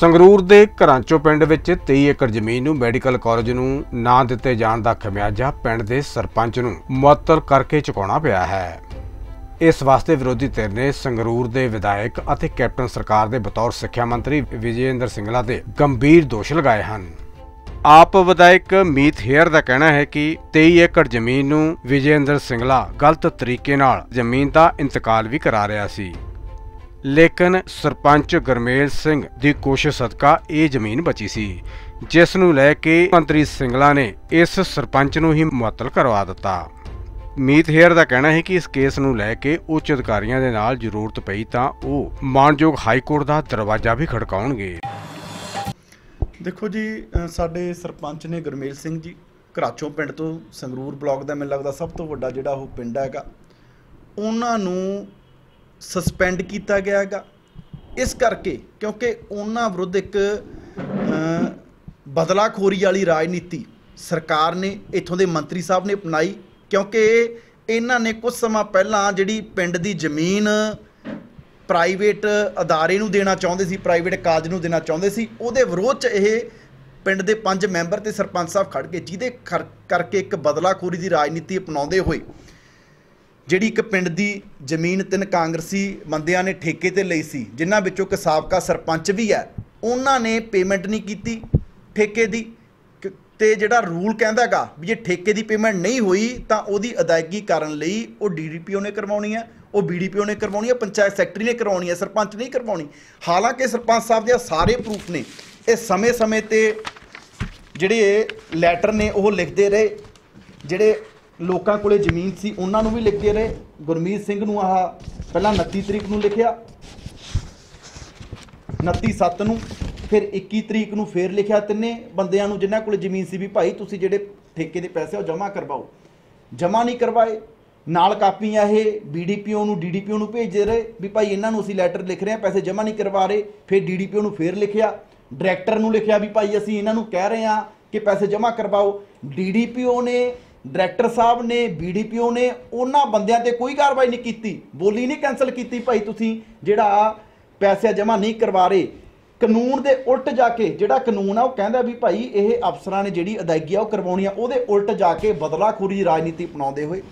ਸੰਗਰੂਰ ਦੇ ਘਰਾਂਚੋ ਪਿੰਡ ਵਿੱਚ 23 ਏਕੜ ਜ਼ਮੀਨ ਨੂੰ ਮੈਡੀਕਲ ਕਾਲਜ ਨੂੰ ਨਾ ਦਿੱਤੇ ਜਾਣ ਦਾ ਖਮਿਆਜਾ ਪਿੰਡ ਦੇ ਸਰਪੰਚ ਨੂੰ ਮੁਅੱਤਲ ਕਰਕੇ ਚੁਕਾਉਣਾ ਪਿਆ ਹੈ। ਇਸ ਵਾਸਤੇ ਵਿਰੋਧੀ ਧਿਰ ਨੇ ਸੰਗਰੂਰ ਦੇ ਵਿਧਾਇਕ ਅਤੇ ਕੈਪਟਨ ਸਰਕਾਰ ਦੇ ਬਤੌਰ ਸਿੱਖਿਆ ਮੰਤਰੀ ਵਿਜੇਂਦਰ ਸਿੰਗਲਾ ਤੇ ਗੰਭੀਰ ਦੋਸ਼ ਲਗਾਏ ਹਨ। ਆਪ ਵਿਧਾਇਕ ਮੀਤ ਹੇਅਰ ਦਾ ਕਹਿਣਾ ਹੈ ਕਿ 23 ਏਕੜ ਜ਼ਮੀਨ ਨੂੰ ਵਿਜੇਂਦਰ ਸਿੰਗਲਾ ਗਲਤ ਤਰੀਕੇ ਨਾਲ ਜ਼ਮੀਨ ਦਾ ਇੰਤਕਾਲ ਵੀ ਕਰਾ ਰਿਹਾ ਸੀ। ਲੇਕਿਨ ਸਰਪੰਚ ਗਰਮੇਲ ਸਿੰਘ ਦੀ ਕੋਸ਼ਿਸ਼ ਸਦਕਾ ਇਹ ਜ਼ਮੀਨ ਬਚੀ ਸੀ, ਜਿਸ ਨੂੰ ਲੈ ਕੇ ਮੰਤਰੀ ਸਿੰਗਲਾ ਨੇ ਇਸ ਸਰਪੰਚ ਨੂੰ ਹੀ ਮੁਅੱਤਲ ਕਰਵਾ ਦਿੱਤਾ। ਮੀਤ ਹੇਅਰ ਦਾ ਕਹਿਣਾ ਹੈ ਕਿ ਇਸ ਕੇਸ ਨੂੰ ਲੈ ਕੇ ਉੱਚ ਅਧਿਕਾਰੀਆਂ ਦੇ ਨਾਲ ਜ਼ਰੂਰਤ ਪਈ ਤਾਂ ਉਹ ਮਾਨਯੋਗ ਹਾਈ ਕੋਰਟ ਦਾ ਦਰਵਾਜ਼ਾ ਵੀ ਖੜਕਾਉਣਗੇ। ਦੇਖੋ ਜੀ ਸਾਡੇ ਸਰਪੰਚ ਨੇ ਗੁਰਮੇਲ ਸਿੰਘ ਜੀ ਘਰਾਚੋਂ ਪਿੰਡ ਤੋਂ ਸੰਗਰੂਰ ਬਲਾਕ ਦਾ ਮੈਨੂੰ ਲੱਗਦਾ ਸਭ ਤੋਂ ਵੱਡਾ ਜਿਹੜਾ ਉਹ ਪਿੰਡ ਹੈਗਾ, ਉਹਨਾਂ ਨੂੰ ਸਸਪੈਂਡ ਕੀਤਾ ਗਿਆ ਹੈਗਾ। ਇਸ ਕਰਕੇ ਕਿਉਂਕਿ ਉਹਨਾਂ ਵਿਰੁੱਧ ਇੱਕ ਬਦਲਾਖੋਰੀ ਵਾਲੀ ਰਾਜਨੀਤੀ ਸਰਕਾਰ ਨੇ ਇੱਥੋਂ ਦੇ ਮੰਤਰੀ ਸਾਹਿਬ ਨੇ ਅਪਣਾਈ। ਕਿਉਂਕਿ ਇਹਨਾਂ ਨੇ ਕੁਝ ਸਮਾਂ ਪਹਿਲਾਂ ਜਿਹੜੀ ਪਿੰਡ ਦੀ ਜ਼ਮੀਨ ਪ੍ਰਾਈਵੇਟ ਅਦਾਰੇ ਨੂੰ ਦੇਣਾ ਚਾਹੁੰਦੇ ਸੀ, ਪ੍ਰਾਈਵੇਟ ਕਾਜ ਨੂੰ ਦੇਣਾ ਚਾਹੁੰਦੇ ਸੀ, ਉਹਦੇ ਵਿਰੋਧ 'ਚ ਇਹ ਪਿੰਡ ਦੇ ਪੰਜ ਮੈਂਬਰ ਤੇ ਸਰਪੰਚ ਸਾਹਿਬ ਖੜ ਗਏ, ਜਿਹਦੇ ਖਰ- ਕਰਕੇ ਇੱਕ ਬਦਲਾਖੋਰੀ ਦੀ ਰਾਜਨੀਤੀ ਅਪਣਾਉਂਦੇ ਹੋਏ। ਜਿਹੜੀ ਇੱਕ ਪਿੰਡ ਦੀ ਜ਼ਮੀਨ ਤਿੰਨ ਕਾਂਗਰਸੀ ਬੰਦਿਆਂ ਨੇ ਠੇਕੇ ਤੇ ਲਈ ਸੀ, ਜਿਨ੍ਹਾਂ ਵਿੱਚੋਂ ਇੱਕ ਸਾਬਕਾ ਸਰਪੰਚ ਵੀ ਹੈ, ਉਹਨਾਂ ਨੇ ਪੇਮੈਂਟ ਨਹੀਂ ਕੀਤੀ ਠੇਕੇ ਦੀ। ਕ- ਤੇ ਜਿਹੜਾ ਰੂਲ ਕਹਿੰਦਾਗਾ ਵੀ ਜੇ ਠੇਕੇ ਦੀ ਪੇਮੈਂਟ ਨਹੀਂ ਹੋਈ, ਤਾਂ ਉਹਦੀ ਅਦਾਇਗੀ ਕਰਨ ਲਈ ਉਹ ਡੀਡੀਪੀਓ ਨੇ ਕਰਵਾਉਣੀ ਹੈ, ਉਹ ਬੀਡੀਪੀਓ ਨੇ ਕਰਵਾਉਣੀ ਹੈ, ਪੰਚਾਇਤ ਸੈਕਟਰੀ ਨੇ ਕਰਵਾਉਣੀ ਹੈ, ਸਰਪੰਚ ਨਹੀਂ ਕਰਵਾਉਣੀ। ਹਾਲਾਂਕਿ ਸਰਪੰਚ ਸਾਹਿਬ ਦੇ ਸਾਰੇ ਪ੍ਰੂਫ ਨੇ, ਇਹ ਸਮੇਂ-ਸਮੇਂ ਤੇ ਜਿਹੜੇ ਲੈਟਰ ਨੇ ਉਹ ਲਿਖਦੇ ਰਹੇ, ਜਿਹੜੇ ਲੋਕਾਂ ਕੋਲੇ ਜ਼ਮੀਨ ਸੀ, ਉਹਨਾਂ ਨੂੰ ਵੀ ਲਿਖਦੇ ਰਹੇ। ਗੁਰਮੀਤ ਸਿੰਘ ਨੂੰ ਆਹ ਪਹਿਲਾਂ 29 ਤਰੀਕ ਨੂੰ ਲਿਖਿਆ 29 7 ਨੂੰ, ਫਿਰ 21 ਤਰੀਕ ਨੂੰ ਫੇਰ ਲਿਖਿਆ ਤਿੰਨੇ ਬੰਦਿਆਂ ਨੂੰ, ਜਿਨ੍ਹਾਂ ਕੋਲ ਜ਼ਮੀਨ ਸੀ ਵੀ ਭਾਈ ਤੁਸੀਂ ਜਿਹੜੇ ਠੇਕੇ ਦੇ ਪੈਸੇ ਉਹ ਜਮ੍ਹਾਂ ਕਰਵਾਓ। ਜਮ੍ਹਾਂ ਨਹੀਂ ਕਰਵਾਏ, ਨਾਲ ਕਾਪੀਆਂ ਇਹ ਬੀਡੀਪੀਓ ਨੂੰ ਡੀਡੀਪੀਓ ਨੂੰ ਭੇਜਦੇ ਰਹੇ ਵੀ ਭਾਈ ਇਹਨਾਂ ਨੂੰ ਅਸੀਂ ਲੈਟਰ ਲਿਖ ਰਹੇ ਹਾਂ, ਪੈਸੇ ਜਮ੍ਹਾਂ ਨਹੀਂ ਕਰਵਾ ਰਹੇ, ਫਿਰ ਡੀਡੀਪੀਓ ਨੂੰ ਫੇਰ ਲਿਖਿਆ। ਡਾਇਰੈਕਟਰ ਨੂੰ ਲਿਖਿਆ ਵੀ ਭਾਈ ਅਸੀਂ ਇਹਨਾਂ ਨੂੰ ਕਹਿ ਰਹੇ ਹਾਂ ਕਿ ਪੈਸੇ ਜਮ੍ਹਾਂ ਕਰਵਾਓ। ਡੀਡੀਪੀਓ ਨੇ ਡਾਇਰੈਕਟਰ ਸਾਹਿਬ ਨੇ ਬੀਡੀਪੀਓ ਨੇ, ਉਹਨਾਂ ਬੰਦਿਆਂ ਤੇ ਕੋਈ ਕਾਰਵਾਈ ਨਹੀਂ ਕੀਤੀ। ਬੋਲੀ ਨਹੀਂ ਕੈਨਸਲ ਕੀਤੀ ਭਾਈ ਤੁਸੀਂ, ਜਿਹੜਾ ਪੈਸੇ ਜਮ੍ਹਾਂ ਨਹੀਂ ਕਰਵਾ ਰਹੇ। ਕਾਨੂੰਨ ਦੇ ਉਲਟ ਜਾ ਕੇ, ਜਿਹੜਾ ਕਾਨੂੰਨ ਆ, ਉਹ ਕਹਿੰਦਾ ਵੀ ਭਾਈ ਇਹ ਅਫਸਰਾਂ ਨੇ ਜਿਹੜੀ ਅਦਾਇਗੀ ਆ, ਉਹ ਕਰਵਾਉਣੀ ਆ। ਉਹਦੇ ਉਲਟ ਜਾ ਕੇ ਬਦਲਾਖੋਰੀ ਦੀ ਰਾਜਨੀਤੀ ਅਪਣਾਉਂਦੇ ਹੋਏ।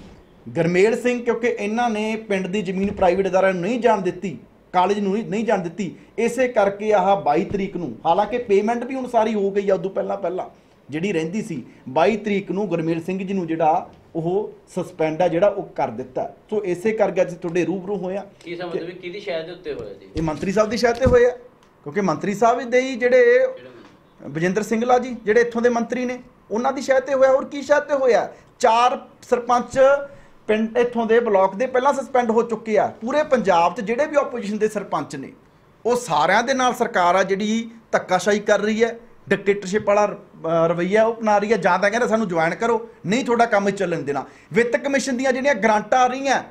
ਗਰਮੇਲ ਸਿੰਘ, ਕਿਉਂਕਿ ਇਹਨਾਂ ਨੇ ਪਿੰਡ ਦੀ ਜ਼ਮੀਨ ਪ੍ਰਾਈਵੇਟ ਅਦਾਰਿਆਂ ਨੂੰ ਨਹੀਂ ਜਾਣ ਦਿੱਤੀ ਕਾਲਜ ਨੂੰ ਨਹੀਂ- ਜਾਣ ਦਿੱਤੀ। ਇਸੇ ਕਰਕੇ ਆਹ 22 ਤਰੀਕ ਨੂੰ, ਹਾਲਾਂਕਿ ਪੇਮੈਂਟ ਵੀ ਹੁਣ ਸਾਰੀ ਹੋ ਗਈ ਆ, ਉਦੋਂ ਪਹਿਲਾਂ ਪਹਿਲਾਂ ਜਿਹੜੀ ਰਹਿੰਦੀ ਸੀ 22 ਤਰੀਕ ਨੂੰ ਗੁਰਮੇਲ ਸਿੰਘ ਜੀ ਨੂੰ ਜਿਹੜਾ ਉਹ ਸਸਪੈਂਡ ਆ ਜਿਹੜਾ ਉਹ ਕਰ ਦਿੱਤਾ। ਸੋ ਇਸੇ ਕਰਕੇ ਅੱਜ ਤੁਹਾਡੇ ਰੂਬਰੂ ਹੋਇਆ ਕੀ ਸਮਝਦੇ ਵੀ ਕਿਹਦੀ ਸ਼ਾਇਦ ਦੇ ਉੱਤੇ ਹੋਇਆ ਜੀ? ਇਹ ਮੰਤਰੀ ਸਾਹਿਬ ਦੀ ਸ਼ਾਇਦ ਤੇ ਹੋਏ ਆ। ਕਿਉਂਕਿ ਮੰਤਰੀ ਸਾਹਿਬ ਦੇ ਹੀ ਜਿਹੜੇ ਬਜਿੰਦਰ ਸਿੰਘਲਾ ਜੀ ਜਿਹੜੇ ਇੱਥੋਂ ਦੇ ਮੰਤਰੀ ਨੇ ਉਹਨਾਂ ਦੀ ਸ਼ਾਇਦ ਤੇ ਹੋਇਆ। ਹੋਰ ਕੀ ਸ਼ਾਇਦ ਤੇ ਹੋਇਆ? ਚਾਰ ਸਰਪੰਚ ਪਿੰਡ ਇੱਥੋਂ ਦੇ ਬਲਾਕ ਦੇ ਪਹਿਲਾਂ ਸਸਪੈਂਡ ਹੋ ਚੁੱਕੇ ਆ। ਪੂਰੇ ਪੰਜਾਬ 'ਚ ਜਿਹੜੇ ਵੀ ਆਪੋਜੀਸ਼ਨ ਦੇ ਸਰਪੰਚ ਨੇ ਉਹ ਸਾਰਿਆਂ ਦੇ ਨਾਲ ਸਰਕਾਰ ਆ ਜਿਹੜੀ ਧੱਕਾਸ਼ਾਹੀ ਕਰ ਰਹੀ ਹੈ। ਡਿਕਟੇਟਰਸ਼ਿਪ ਵਾਲਾ ਅ, ਰਵੱਈਆ ਉਹ ਅਪਣਾ ਰਹੀ ਹੈ ਜਾਂ ਤਾਂ ਕਹਿੰਦੇ ਸਾਨੂੰ ਜੁਆਇਨ ਕਰੋ ਨਹੀਂ ਤੁਹਾਡਾ ਕੰਮ ਚੱਲਣ ਦੇਣਾ। ਵਿੱਤ ਕਮਿਸ਼ਨ ਦੀਆਂ ਜਿਹੜੀਆਂ ਗ੍ਰਾਂਟਾਂ ਆ ਰਹੀਆਂ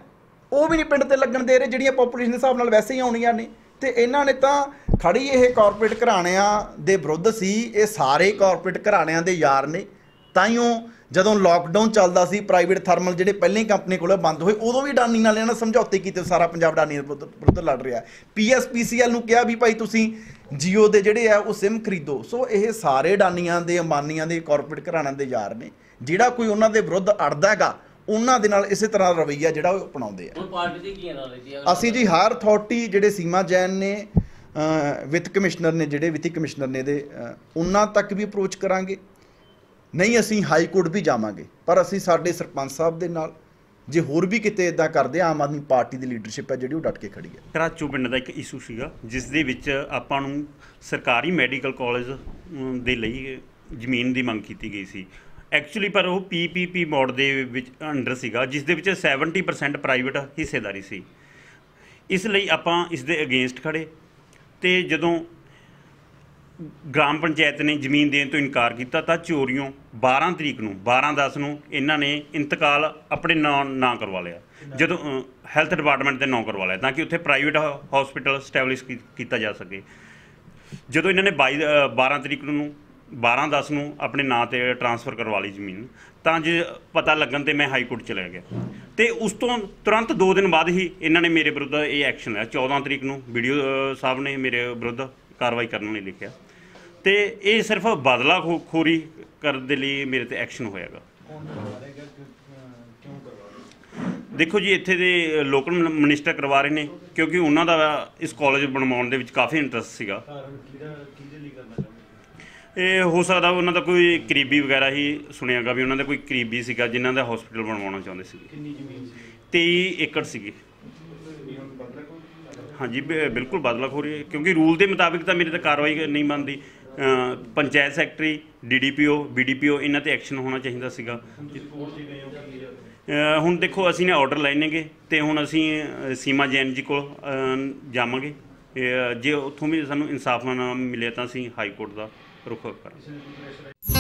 ਉਹ ਵੀ ਨਹੀਂ ਪਿੰਡ ਤੇ ਲੱਗਣ ਦੇ ਰਹੇ ਜਿਹੜੀਆਂ ਪੋਪੂਲੇਸ਼ਨ ਦੇ ਹਿਸਾਬ ਨਾਲ ਵੈਸੇ ਹੀ ਆਉਣੀਆਂ ਨੇ। ਤੇ ਇਹਨਾਂ ਨੇ ਤਾਂ ਖੜੀ ਇਹ ਕਾਰਪੋਰੇਟ ਘਰਾਣਿਆਂ ਦੇ ਵਿਰੁੱਧ ਸੀ ਇਹ ਸਾਰੇ ਕਾਰਪੋਰੇਟ ਘਰਾਣਿਆਂ ਦੇ ਯਾਰ ਨੇ। ਤਾਈਓ ਜਦੋਂ ਲਾਕਡਾਊਨ ਚੱਲਦਾ ਸੀ ਪ੍ਰਾਈਵੇਟ ਥਰਮਲ ਜਿਹੜੇ ਪਹਿਲਾਂ ਹੀ ਕੰਪਨੀ ਕੋਲ ਬੰਦ ਹੋਏ ਉਦੋਂ ਵੀ ਡਾਨੀ ਨਾਲ ਇਹਨਾਂ ਸਮਝੌਤੇ ਕੀਤੇ ਸਾਰਾ ਪੰਜਾਬ ਡਾਨੀ ਦੇ ਵਿਰੁੱਧ ਲੜ ਰਿਹਾ ਪੀਐਸਪੀਸੀਐਲ ਨੂੰ ਕਿਹਾ ਵੀ ਭਾਈ ਤੁਸੀਂ ਜੀਓ ਦੇ ਜਿਹੜੇ ਆ ਉਹ ਸਿਮ ਖਰੀਦੋ। ਸੋ ਇਹ ਸਾਰੇ ਡਾਨੀਆਂ ਦੇ ਅੰਬਾਨੀਆਂ ਦੇ ਕਾਰਪੋਰੇਟ ਘਰਾਣਿਆਂ ਦੇ ਯਾਰ ਨੇ। ਜਿਹੜਾ ਕੋਈ ਉਹਨਾਂ ਦੇ ਵਿਰੁੱਧ ਅੜਦਾ ਹੈਗਾ ਉਹਨਾਂ ਦੇ ਨਾਲ ਇਸੇ ਤਰ੍ਹਾਂ ਰਵੱਈਆ ਜਿਹੜਾ ਉਹ ਅਪਣਾਉਂਦੇ ਆ। ਹੁਣ ਪਾਰਟੀ ਦੀ ਕੀ ਐਨਾਲਿਸਿਸ ਹੈ ਅਸੀਂ ਜੀ ਹਾਰ ਅਥਾਰਟੀ ਜਿਹੜੇ ਸੀਮਾ ਜੈਨ ਨੇ ਵਿੱਤ ਕਮਿਸ਼ਨਰ ਨੇ ਜਿਹੜੇ ਵਿੱਤੀ ਕਮਿਸ਼ਨਰ ਨੇ ਦੇ ਉਹਨਾਂ ਤੱਕ ਵੀ ਅਪਰੋਚ ਕਰਾਂਗੇ। ਨਹੀਂ, ਅਸੀਂ ਹਾਈ ਕੋਰਟ ਵੀ ਜਾਵਾਂਗੇ, ਪਰ ਅਸੀਂ ਸਾਡੇ ਸਰਪੰਚ ਸਾਹਿਬ ਦੇ ਨਾਲ, ਜੇ ਹੋਰ ਵੀ ਕਿਤੇ ਇਦਾਂ ਕਰਦੇ, ਆਮ ਆਦਮੀ ਪਾਰਟੀ ਦੀ ਲੀਡਰਸ਼ਿਪ ਹੈ ਜਿਹੜੀ ਉਹ ਡਟ ਕੇ ਖੜੀ ਹੈ। ਕਰਾਚੂ ਪਿੰਡ ਦਾ ਇੱਕ ਇਸ਼ੂ ਸੀਗਾ, ਜਿਸ ਦੇ ਵਿੱਚ ਆਪਾਂ ਨੂੰ ਸਰਕਾਰੀ ਮੈਡੀਕਲ ਕਾਲਜ ਦੇ ਲਈ ਜ਼ਮੀਨ ਦੀ ਮੰਗ ਕੀਤੀ ਗਈ ਸੀ। ਐਕਚੁਅਲੀ ਪਰ ਉਹ ਪੀਪੀਪੀ ਮੋਡ ਦੇ ਵਿੱਚ ਅੰਡਰ ਸੀਗਾ, ਜਿਸ ਦੇ ਵਿੱਚ 70% ਪ੍ਰਾਈਵੇਟ ਹਿੱਸੇਦਾਰੀ ਸੀ। ਇਸ ਲਈ ਆਪਾਂ ਇਸ ਦੇ ਅਗੇਂਸਟ ਖੜੇ, ਤੇ ਜਦੋਂ ਗ੍ਰਾਮ ਪੰਚਾਇਤ ਨੇ ਜ਼ਮੀਨ ਦੇਣ ਤੋਂ ਇਨਕਾਰ ਕੀਤਾ ਤਾਂ ਚੋਰੀਓਂ 12 ਤਰੀਕ ਨੂੰ 12/10 ਨੂੰ ਇਹਨਾਂ ਨੇ ਇੰਤਕਾਲ ਆਪਣੇ ਨਾਂ ਨਾਂ ਕਰਵਾ ਲਿਆ। ਜਦੋਂ ਹੈਲਥ ਡਿਪਾਰਟਮੈਂਟ ਦੇ ਨਾਂ ਕਰਵਾ ਲਿਆ ਤਾਂ ਕਿ ਉੱਥੇ ਪ੍ਰਾਈਵੇਟ ਹਸਪੀਟਲ ਸਟੈਬਲਿਸ਼ ਕੀਤਾ ਜਾ ਸਕੇ। ਜਦੋਂ ਇਹਨਾਂ ਨੇ 22 ਅ, 12 ਤਰੀਕ ਨੂੰ 12/10 ਨੂੰ ਆਪਣੇ ਨਾਂ ਤੇ ਟ੍ਰਾਂਸਫਰ ਕਰਵਾ ਲਈ ਜ਼ਮੀਨ ਤਾਂ ਜੇ ਪਤਾ ਲੱਗਣ ਤੇ ਮੈਂ ਹਾਈ ਕੋਰਟ ਚਲਾ ਗਿਆ। ਤੇ ਉਸ ਤੋਂ ਤੁਰੰਤ 2 ਦਿਨ ਬਾਅਦ ਹੀ ਇਹਨਾਂ ਨੇ ਮੇਰੇ ਵਿਰੁੱਧ ਇਹ ਐਕਸ਼ਨ ਲਿਆ। 14 ਤਰੀਕ ਨੂੰ ਵੀਡੀਓ ਸਾਹਿਬ ਨੇ ਮੇਰੇ ਵਿਰੁੱਧ ਕਾਰਵਾਈ ਕਰਨ ਲਈ ਲਿਖਿਆ। ਤੇ ਇਹ ਸਿਰਫ ਬਦਲਾ ਖੋਰੀ ਕਰਨ ਦੇ ਲਈ ਮੇਰੇ ਤੇ ਐਕਸ਼ਨ ਹੋਇਆਗਾ। ਦੇਖੋ ਜੀ ਇੱਥੇ ਦੇ ਲੋਕਲ ਮਿਨਿਸਟਰ ਕਰਵਾ ਰਹੇ ਨੇ ਕਿਉਂਕਿ ਉਹਨਾਂ ਦਾ ਇਸ ਕਾਲਜ ਬਣਵਾਉਣ ਦੇ ਵਿੱਚ ਕਾਫੀ ਇੰਟਰਸਟ ਸੀਗਾ। ਇਹ ਹੋ ਸਕਦਾ ਉਹਨਾਂ ਦਾ ਕੋਈ ਕਰੀਬੀ ਵਗੈਰਾ ਹੀ ਸੁਣਿਆਗਾ ਵੀ ਉਹਨਾਂ ਦਾ ਕੋਈ ਕਰੀਬੀ ਸੀਗਾ ਜਿਨ੍ਹਾਂ ਦਾ ਹਸਪੀਟਲ ਬਣਵਾਉਣਾ ਚਾਹੁੰਦੇ ਸੀ ਕਿੰਨੀ ਜ਼ਮੀਨ ਸੀ 23 ਏਕੜ ਸੀਗੀ। ਹਾਂਜੀ ਬਿਲਕੁਲ ਬਦਲਾ ਹੋ ਰਹੀ ਹੈ ਕਿਉਂਕਿ ਰੂਲ ਦੇ ਮੁਤਾਬਿਕ ਤਾਂ ਮੇਰੇ ਤੇ ਕਾਰਵਾਈ ਨਹੀਂ ਬਣਦੀ ਪੰਚਾਇਤ ਸੈਕਟਰੀ ਡੀਡੀਪੀਓ ਬੀਡੀਪੀਓ ਇਹਨਾਂ ਤੇ ਐਕਸ਼ਨ ਹੋਣਾ ਚਾਹੀਦਾ ਸੀਗਾ। ਹੁਣ ਦੇਖੋ ਅਸੀਂ ਨੇ ਆਰਡਰ ਨੇਗੇ ਤੇ ਹੁਣ ਅਸੀਂ ਸੀਮਾ ਜੈਨ ਜੀ ਕੋਲ ਜਾਵਾਂਗੇ। ਜੇ ਉੱਥੋਂ ਵੀ ਸਾਨੂੰ ਇਨਸਾਫ ਨਾ ਮਿਲਿਆ ਤਾਂ ਅਸੀਂ ਹਾਈ ਕੋਰਟ ਦਾ ਰੁਖ ਕਰਾਂਗੇ